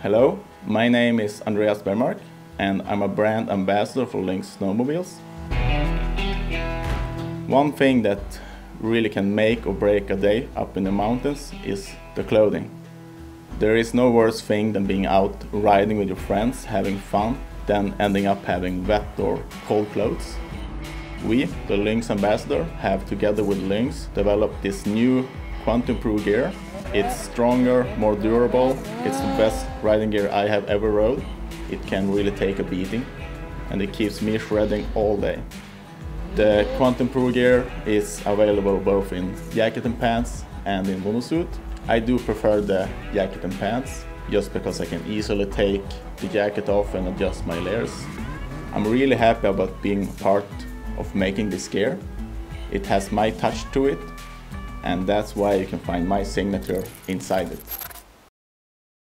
Hello, my name is Andreas Bergmark and I'm a brand ambassador for Lynx snowmobiles. One thing that really can make or break a day up in the mountains is the clothing. There is no worse thing than being out riding with your friends, having fun, than ending up having wet or cold clothes. We, the Lynx Ambassador, have together with Lynx developed this new Quantum Pro gear. It's stronger, more durable, it's the best riding gear I have ever rode. It can really take a beating and it keeps me shredding all day. The Quantum Pro gear is available both in jacket and pants and in monosuit. I do prefer the jacket and pants just because I can easily take the jacket off and adjust my layers. I'm really happy about being part of making this gear. It has my touch to it and that's why you can find my signature inside it.